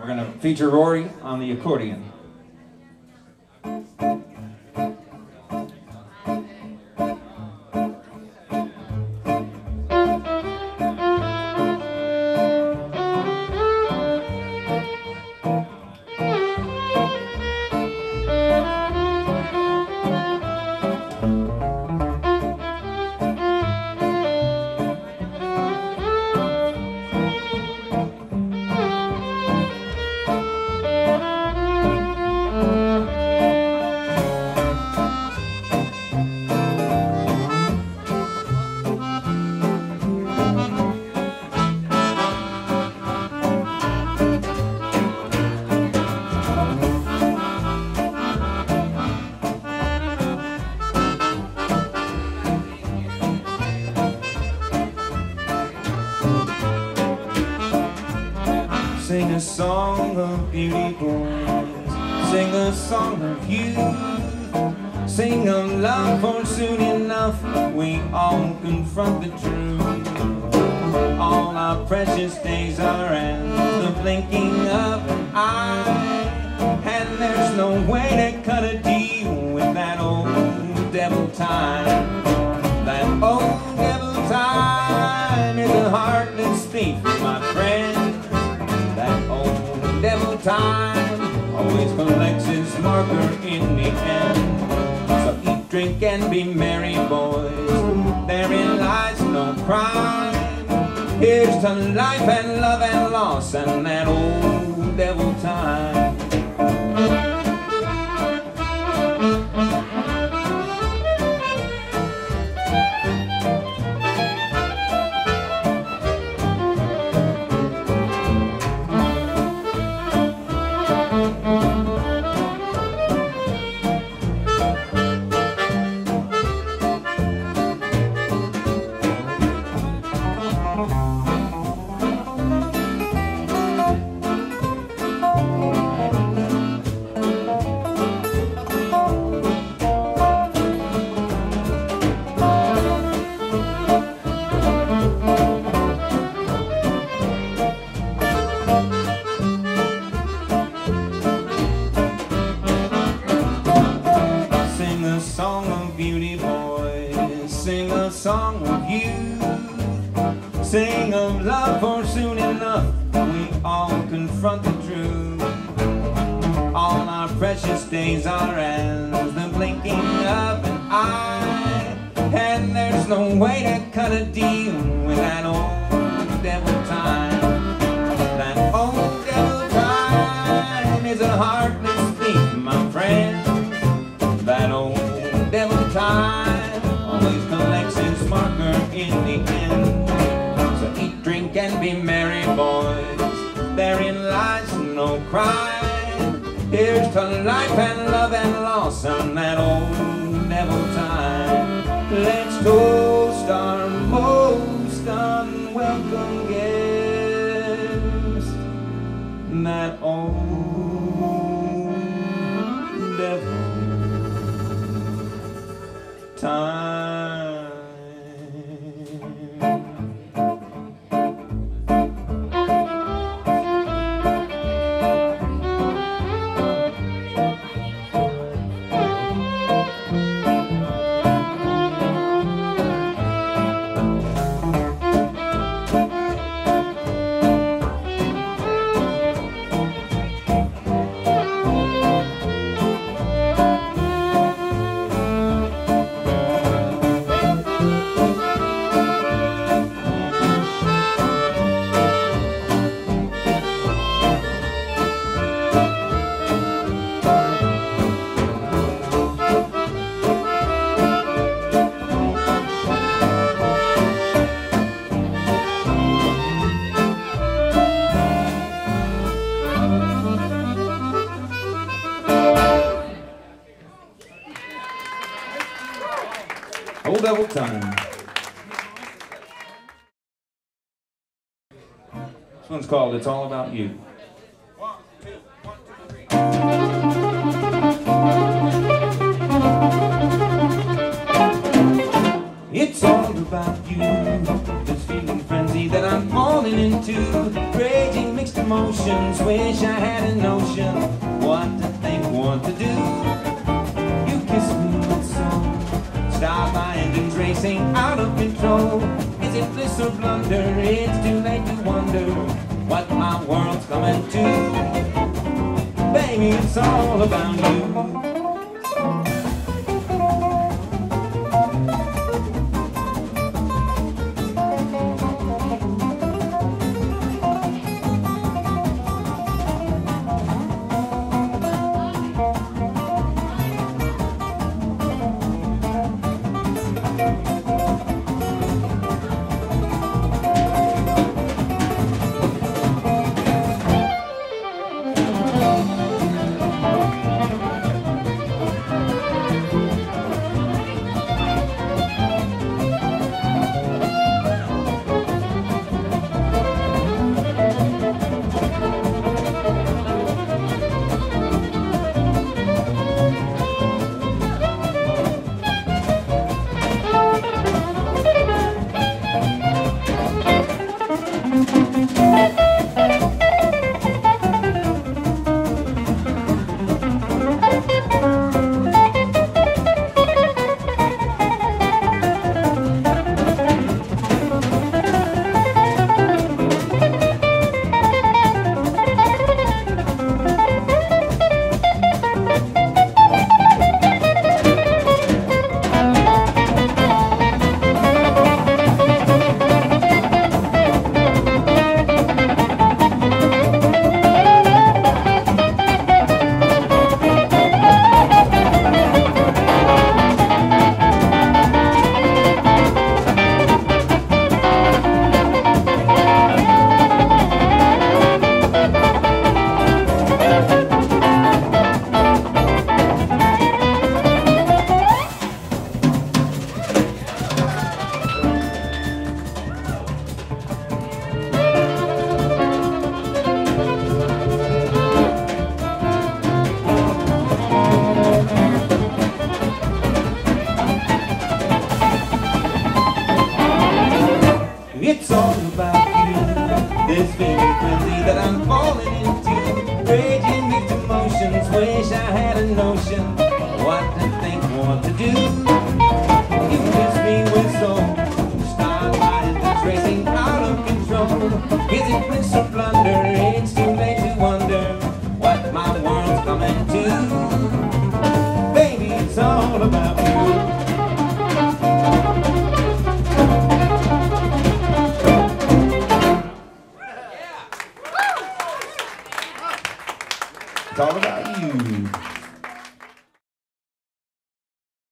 We're going to feature Rory on the accordion. Sing a song of beauty boys Sing a song of youth Sing of love for soon enough. We all confront the truth. All our precious days are as the blinking of an eye And there's no way to time always collects his marker in the end. So eat, drink, and be merry, boys. Therein lies no crime. Here's to life and love and loss and that old all confront the truth. All our precious days are as the blinking of an eye. And there's no way to cut a deal with that old devil time. That old devil time is a heartless Here's to life and love and loss and that old devil time. Let's toast our Devil Time. This one's called It's All About You. It's all about you. This feeling frenzy that I'm falling into. Raging mixed emotions. Wish I had a notion what to think, what to do. blunder It's too late to wonder What my world's coming to Baby, it's all about you. want to do.